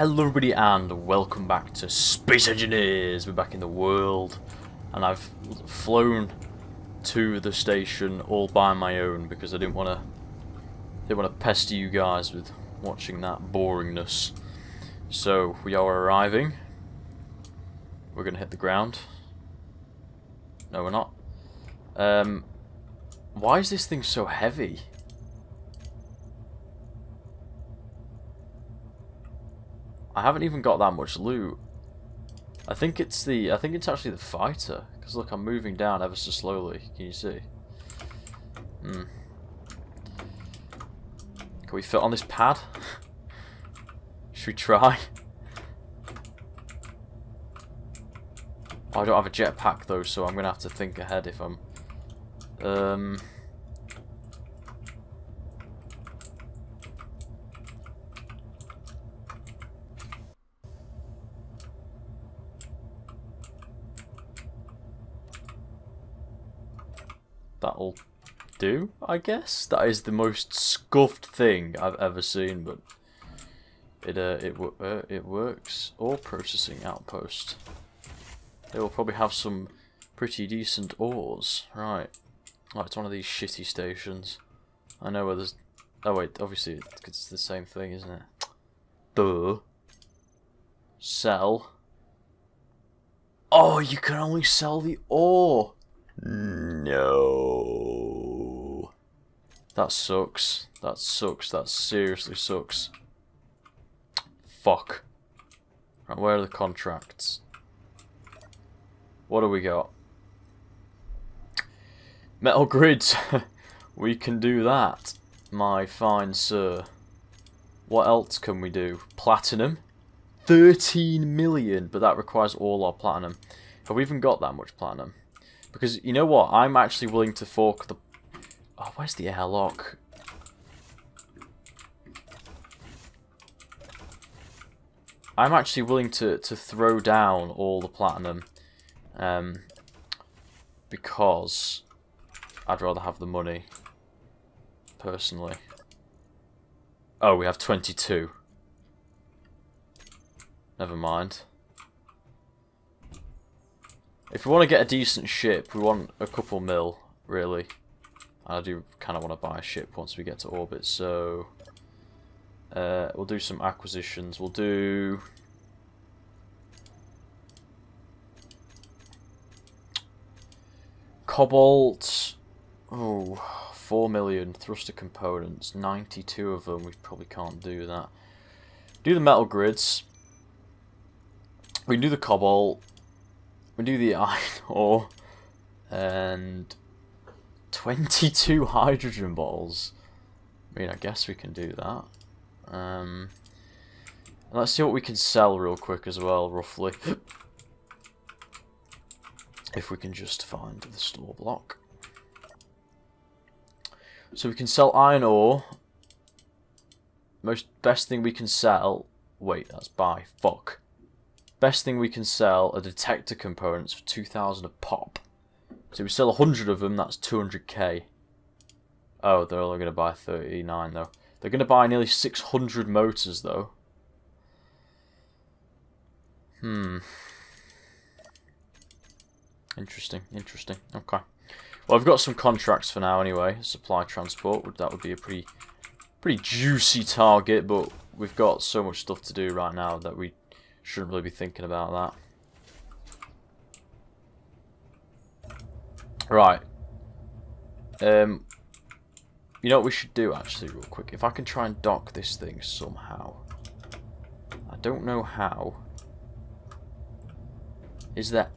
Hello everybody and welcome back to Space Engineers. We're back in the world and I've flown to the station all by my own because I didn't want to didn't want to pester you guys with watching that boringness. So we are arriving. We're gonna hit the ground. No we're not. Um why is this thing so heavy? I haven't even got that much loot. I think it's the, I think it's actually the fighter. Because look, I'm moving down ever so slowly. Can you see? Hmm. Can we fit on this pad? Should we try? Oh, I don't have a jetpack though, so I'm to have to think ahead if I'm... Um... that'll do, I guess. That is the most scuffed thing I've ever seen, but it uh, it uh, it works. Ore processing outpost. They will probably have some pretty decent ores, right? Oh, it's one of these shitty stations. I know where there's. Oh wait, obviously it's the same thing, isn't it? Duh. Sell. Oh, you can only sell the ore. No. That sucks. That sucks. That seriously sucks. Fuck. Right, where are the contracts? What do we got? Metal grids. we can do that, my fine sir. What else can we do? Platinum. 13 million, but that requires all our platinum. Have we even got that much platinum? Because, you know what? I'm actually willing to fork the... Oh, where's the airlock? I'm actually willing to, to throw down all the platinum. Um, because I'd rather have the money. Personally. Oh, we have 22. Never mind. If we want to get a decent ship, we want a couple mil, really. I do kind of want to buy a ship once we get to orbit, so... Uh, we'll do some acquisitions. We'll do... Cobalt... Oh, 4 million thruster components. 92 of them. We probably can't do that. Do the metal grids. We can do the cobalt we do the iron ore and 22 hydrogen bottles. I mean, I guess we can do that. Um, let's see what we can sell real quick as well, roughly. if we can just find the store block. So we can sell iron ore. Most best thing we can sell. Wait, that's buy. Fuck. Best thing we can sell are detector components for 2,000 a pop. So we sell 100 of them, that's 200k. Oh, they're only going to buy 39 though. They're going to buy nearly 600 motors though. Hmm. Interesting, interesting. Okay. Well, I've got some contracts for now anyway. Supply transport, that would be a pretty, pretty juicy target, but we've got so much stuff to do right now that we Shouldn't really be thinking about that. Right. Um, you know what we should do, actually, real quick? If I can try and dock this thing somehow. I don't know how. Is there...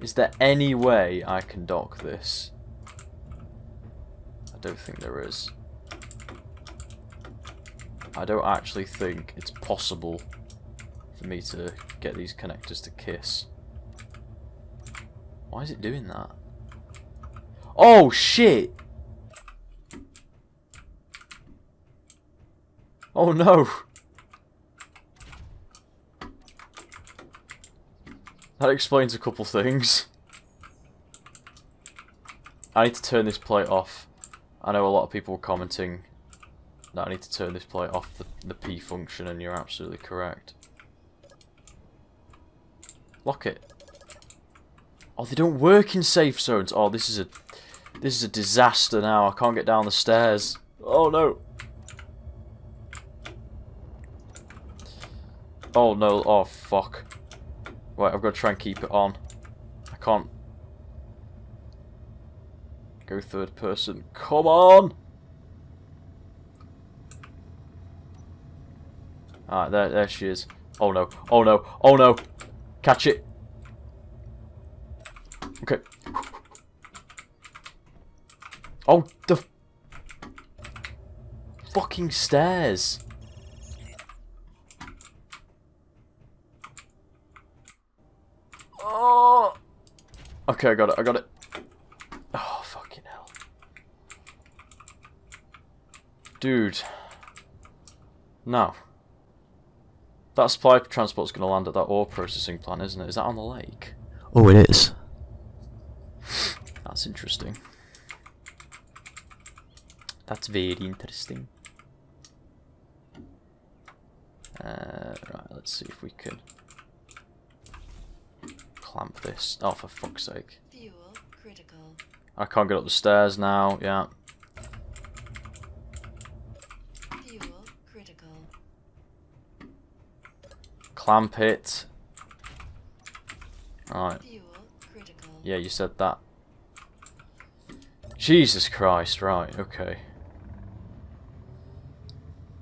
Is there any way I can dock this? I don't think there is. I don't actually think it's possible for me to get these connectors to kiss. Why is it doing that? Oh, shit! Oh, no! That explains a couple things. I need to turn this plate off. I know a lot of people were commenting No, I need to turn this plate off the, the P function, and you're absolutely correct. Lock it. Oh, they don't work in safe zones. Oh, this is a this is a disaster now. I can't get down the stairs. Oh no. Oh no. Oh fuck. Wait, I've got to try and keep it on. I can't go third person. Come on. Alright, there, there she is. Oh no, oh no, oh no. Catch it. Okay. Oh, the fucking stairs. Oh. Okay, I got it, I got it. Oh, fucking hell. Dude. No. That supply transport's going to land at that ore processing plant, isn't it? Is that on the lake? Oh, it is. That's interesting. That's very interesting. Uh, right, let's see if we can clamp this. Oh, for fuck's sake. Fuel critical. I can't get up the stairs now, yeah. Fuel critical. Clamp it. Alright, yeah, you said that. Jesus Christ, right, okay.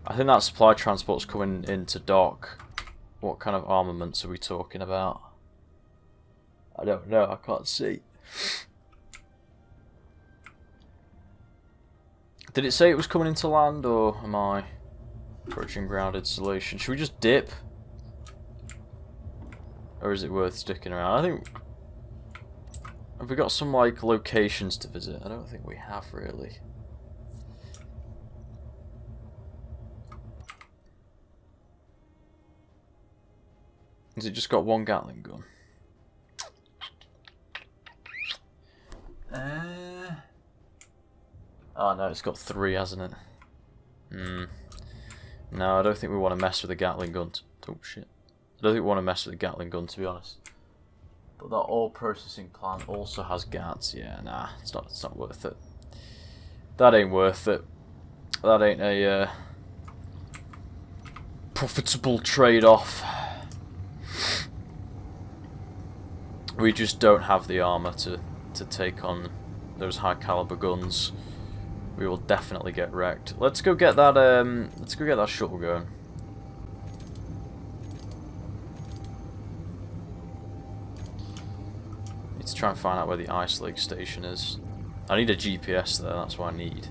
I think that supply transport's coming into dock. What kind of armaments are we talking about? I don't know, I can't see. Did it say it was coming into land, or am I approaching grounded solution? Should we just dip? Or is it worth sticking around? I think... Have we got some, like, locations to visit? I don't think we have, really. Has it just got one Gatling gun? Uh... Oh no, it's got three, hasn't it? Hmm. No, I don't think we want to mess with the Gatling gun. Oh shit. I don't think we want to mess with the Gatling gun, to be honest. But that ore processing plant also has GATs. Yeah, nah, it's not. It's not worth it. That ain't worth it. That ain't a uh, profitable trade-off. We just don't have the armor to to take on those high caliber guns. We will definitely get wrecked. Let's go get that. Um, let's go get that shuttle going. Need to try and find out where the ice lake station is. I need a GPS there. That's what I need.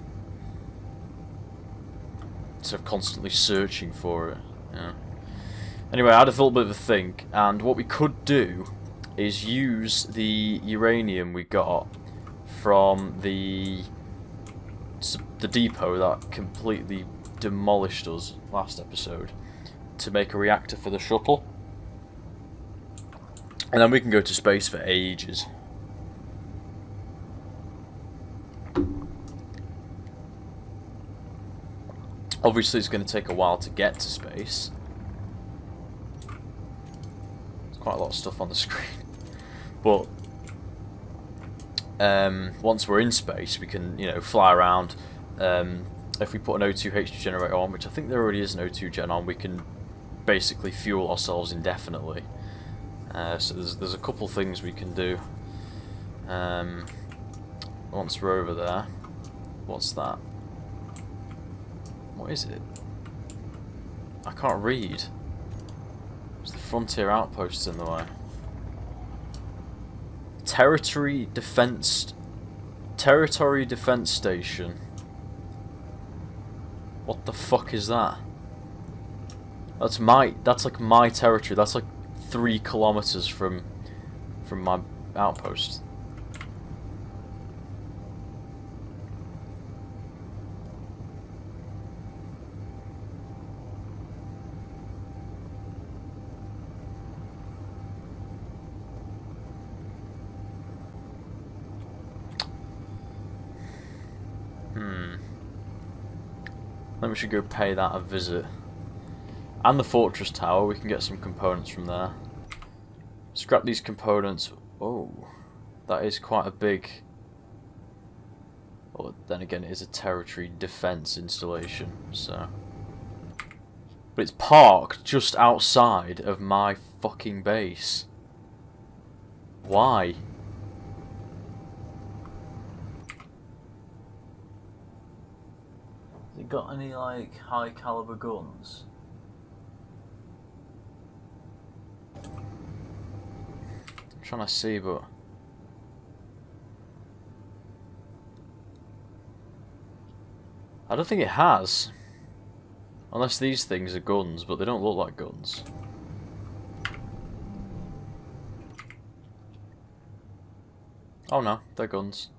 Instead of constantly searching for it. Yeah. Anyway, I had a little bit of a think, and what we could do is use the uranium we got from the the depot that completely demolished us last episode to make a reactor for the shuttle. And then we can go to space for ages. Obviously it's going to take a while to get to space. There's quite a lot of stuff on the screen. But um, once we're in space, we can, you know, fly around. Um, if we put an O2H generator on, which I think there already is an O2 gen on, we can basically fuel ourselves indefinitely. Uh, so there's there's a couple things we can do. Um, once we're over there, what's that? What is it? I can't read. It's the frontier outposts in the way. Territory defense. Territory defense station. What the fuck is that? That's my. That's like my territory. That's like three kilometers from from my outpost. Hmm. Then we should go pay that a visit. And the fortress tower, we can get some components from there. Scrap these components. Oh, that is quite a big... Well, then again, it is a territory defense installation, so... But it's parked just outside of my fucking base. Why? Has it got any, like, high caliber guns? I'm trying to see, but... I don't think it has. Unless these things are guns, but they don't look like guns. Oh no, they're guns.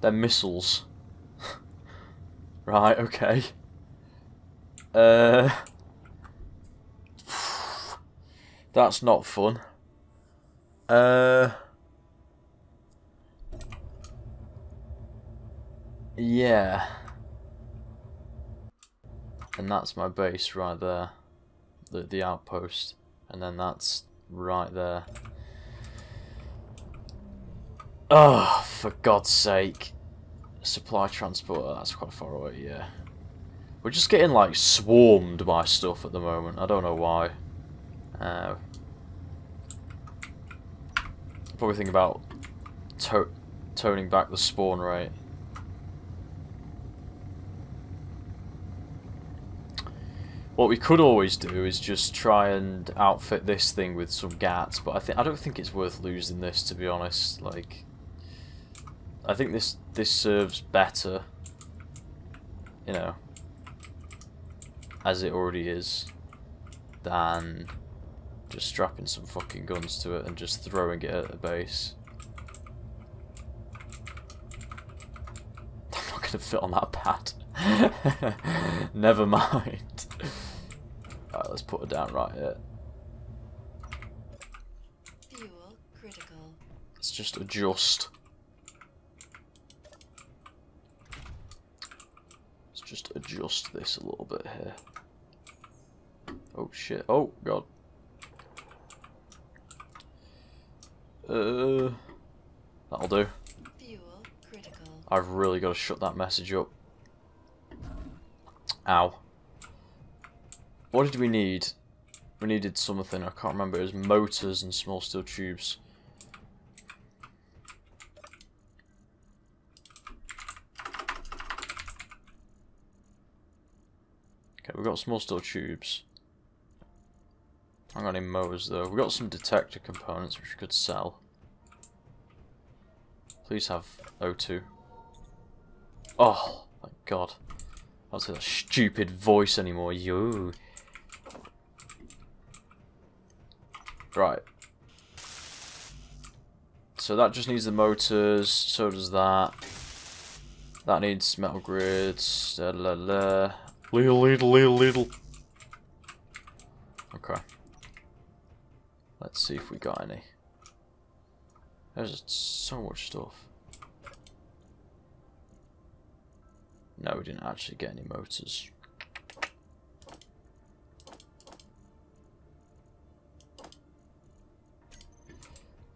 They're missiles. Right, okay. Uh... That's not fun. Uh... Yeah. And that's my base right there. The, the outpost. And then that's right there. Oh, for God's sake. Supply transporter, that's quite far away, yeah. We're just getting, like, swarmed by stuff at the moment. I don't know why. Uh, probably think about to toning back the spawn rate. What we could always do is just try and outfit this thing with some gats, but I think I don't think it's worth losing this to be honest. Like, I think this this serves better, you know, as it already is, than just strapping some fucking guns to it and just throwing it at the base. I'm not gonna fit on that pad. Never mind. Alright, let's put it down right here. Fuel critical. Let's just adjust. Let's just adjust this a little bit here. Oh shit. Oh god. Uh, that'll do. I've really got to shut that message up. Ow. What did we need? We needed something, I can't remember. It was motors and small steel tubes. Okay, we've got some small steel tubes. I got any motors though. We've got some detector components which we could sell. Please have O2. Oh, my god. That's that stupid voice anymore, yo. Right. So that just needs the motors, so does that. That needs metal grids, da la la. Little, little, little, little. Okay. Let's see if we got any. There's so much stuff. No, we didn't actually get any motors.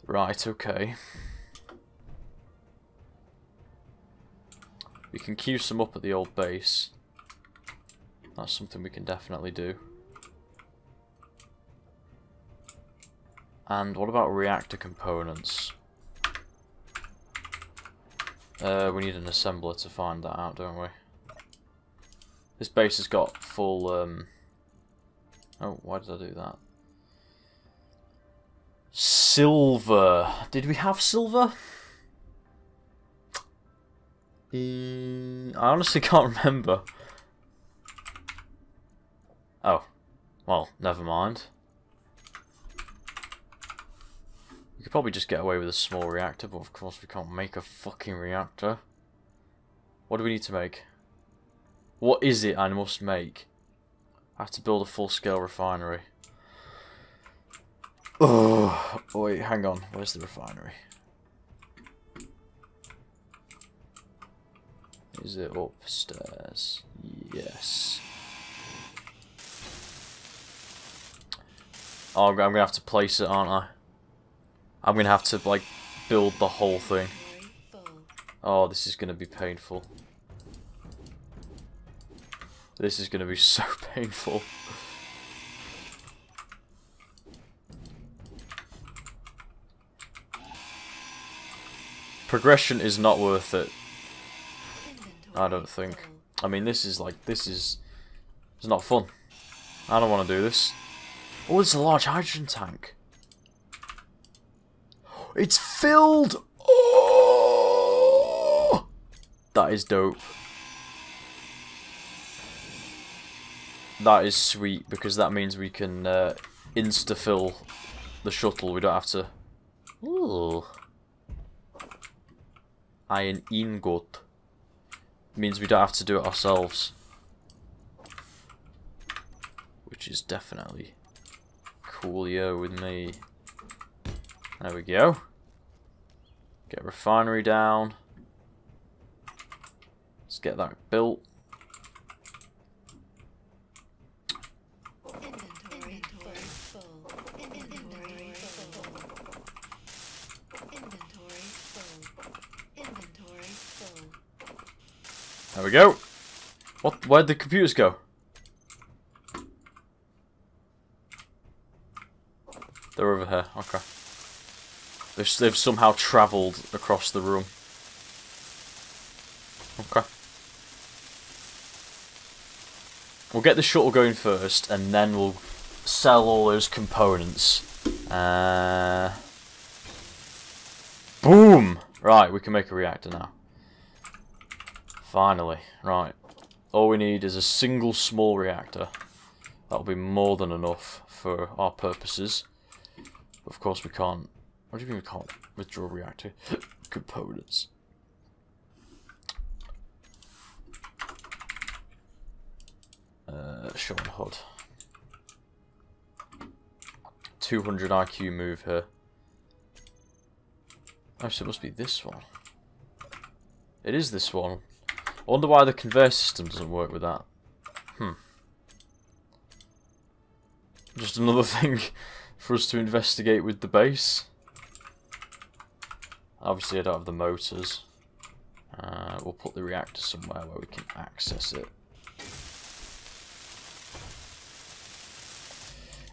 Right, okay. We can queue some up at the old base. That's something we can definitely do. And what about reactor components? Uh, we need an assembler to find that out, don't we? This base has got full, um... Oh, why did I do that? Silver. Did we have silver? Mm, I honestly can't remember. Oh. Well, never mind. We could probably just get away with a small reactor, but of course we can't make a fucking reactor. What do we need to make? What is it I must make? I have to build a full-scale refinery. Oh, wait, hang on. Where's the refinery? Is it upstairs? Yes. Oh, I'm gonna have to place it, aren't I? I'm gonna have to, like, build the whole thing. Oh, this is gonna be painful. This is gonna be so painful. Progression is not worth it. I don't think. I mean, this is like, this is... It's not fun. I don't want to do this. Oh, it's a large hydrogen tank. It's filled! Oh! That is dope. That is sweet, because that means we can uh, insta-fill the shuttle. We don't have to... Ooh. Iron ingot means we don't have to do it ourselves. Which is definitely coolio with me. There we go. Get refinery down. Let's get that built. There we go. What? Where'd the computers go? They're over here. Okay. They've, they've somehow travelled across the room. Okay. We'll get the shuttle going first, and then we'll sell all those components. Uh, boom! Right, we can make a reactor now. Finally, right. All we need is a single small reactor. That'll be more than enough for our purposes. Of course we can't... What do you mean we can't withdraw reactor components? Uh, Sean Hood. 200 IQ move here. Oh, so it must be this one. It is this one. I wonder why the conveyor system doesn't work with that. Hmm. Just another thing for us to investigate with the base. Obviously I don't have the motors. Uh, we'll put the reactor somewhere where we can access it.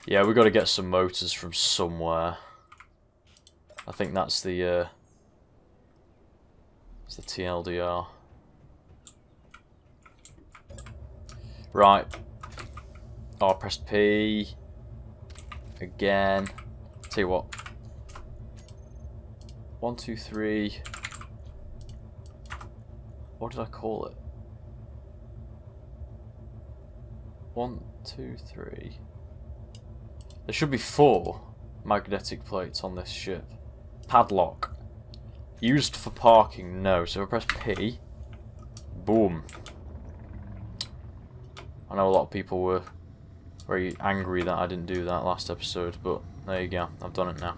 Yeah, we've got to get some motors from somewhere. I think that's the uh, it's the TLDR. Right. Oh, press P. Again. Tell you what. One, two, three. What did I call it? One, two, three. There should be four magnetic plates on this ship. Padlock. Used for parking, no. So I press P. Boom. I know a lot of people were very angry that I didn't do that last episode, but there you go. I've done it now.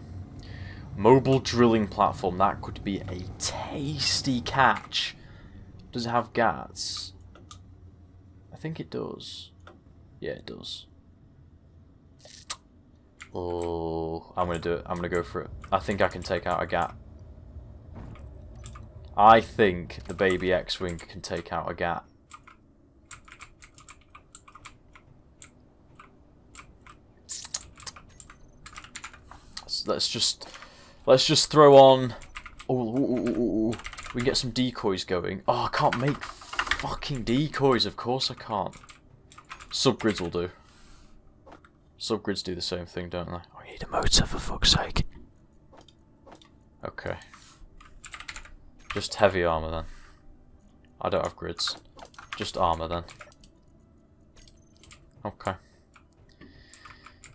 Mobile drilling platform. That could be a tasty catch. Does it have GATs? I think it does. Yeah, it does. Oh, I'm gonna do it. I'm gonna go for it. I think I can take out a GAT. I think the baby X-Wing can take out a GAT. Let's just let's just throw on. Oh, ooh, ooh, ooh, ooh. we can get some decoys going. Oh, I can't make fucking decoys. Of course I can't. Subgrids will do. Subgrids do the same thing, don't they? I need a motor for fuck's sake. Okay. Just heavy armor then. I don't have grids. Just armor then. Okay.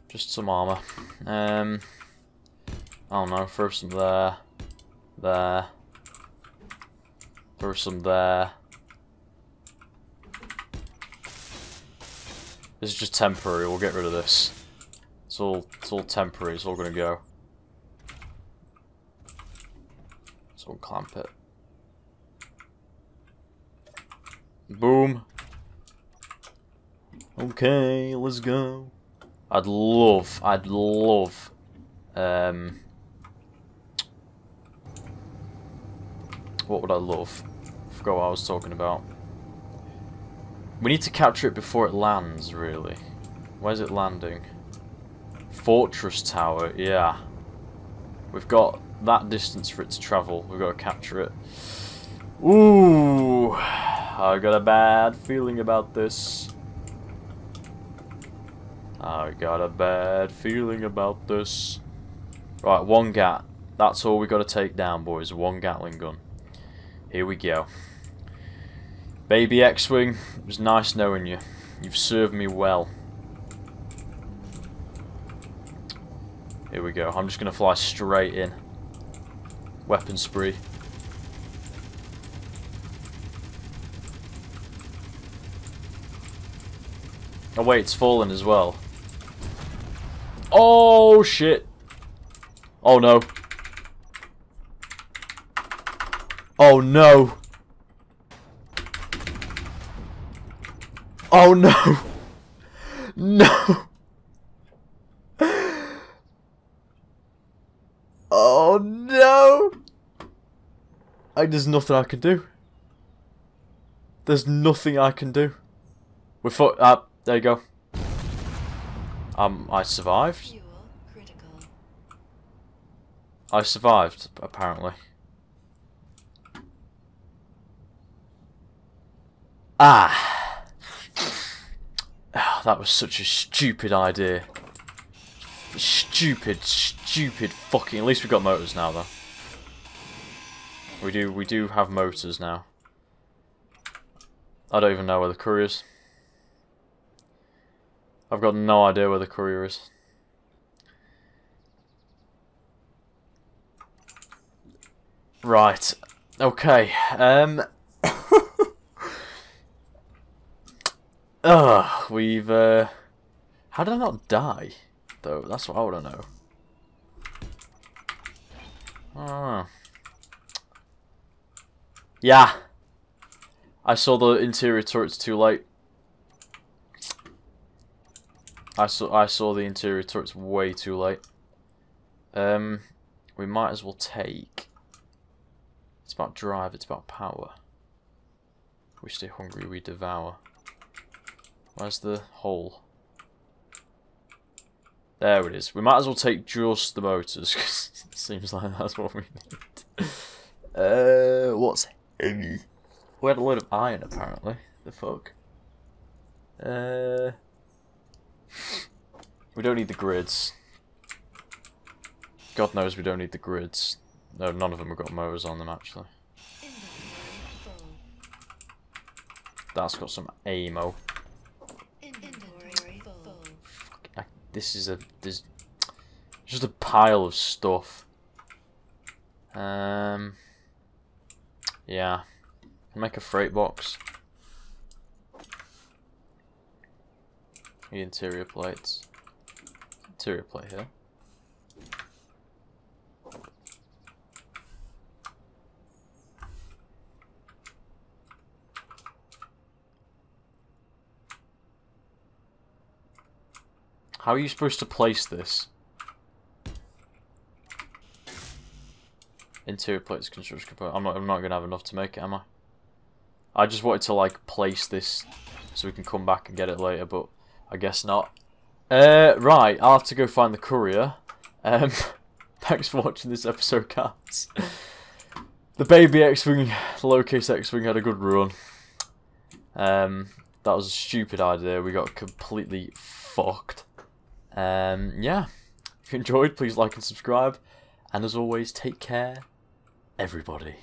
Just some armor. Um. I don't know. Throw some there. There. Throw some there. This is just temporary. We'll get rid of this. It's all. It's all temporary. It's all gonna go. So we'll clamp it. Boom. Okay, let's go. I'd love, I'd love, um, what would I love? forgot what I was talking about. We need to capture it before it lands, really. Where's it landing? Fortress Tower, yeah. We've got that distance for it to travel. We've got to capture it. Ooh, I got a bad feeling about this. I got a bad feeling about this. Right, one gat. That's all we got to take down, boys. One Gatling gun. Here we go. Baby X-Wing, it was nice knowing you. You've served me well. Here we go. I'm just going to fly straight in. Weapon spree. Oh wait, it's fallen as well. Oh shit. Oh no. Oh no. Oh no. No. Oh no. I, there's nothing I can do. There's nothing I can do. We're fo- uh, there you go. Um, I survived. Critical. I survived, apparently. Ah. Ah, that was such a stupid idea. Stupid, stupid fucking. At least we've got motors now, though. We do, we do have motors now. I don't even know where the courier is. I've got no idea where the courier is. Right. Okay. Um. Ugh. We've. Uh, how did I not die? Though that's what I want to know. Ah. Yeah. I saw the interior turrets too late. I saw I saw the interior turrets way too late. Um, we might as well take. It's about drive. It's about power. We stay hungry. We devour. Where's the hole? There it is. We might as well take just the motors because it seems like that's what we need. Uh, what's heavy? We had a load of iron apparently. The fuck. Uh. We don't need the grids. God knows we don't need the grids. No, none of them have got motors on them actually. That's got some ammo. Inventory full. I, this is a just a pile of stuff. Um. Yeah. Make a freight box. The interior plates. Interior plate here. How are you supposed to place this? Interior plates, construction component. I'm not. I'm not gonna have enough to make it, am I? I just wanted to like place this so we can come back and get it later, but I guess not. Uh, right, I'll have to go find the courier. Um, thanks for watching this episode, cats. The baby X-Wing, the lowercase X-Wing had a good run. Um, that was a stupid idea. We got completely fucked. Um, yeah. If you enjoyed, please like and subscribe. And as always, take care, everybody.